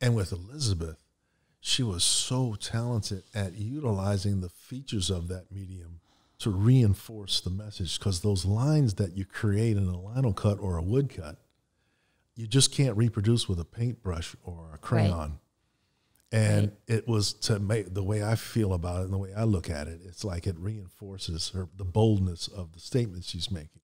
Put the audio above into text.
And with Elizabeth, she was so talented at utilizing the features of that medium to reinforce the message because those lines that you create in a lino cut or a wood cut, you just can't reproduce with a paintbrush or a crayon. And Right. it was to make the way I feel about it and the way I look at it, it's like it reinforces her the boldness of the statement she's making.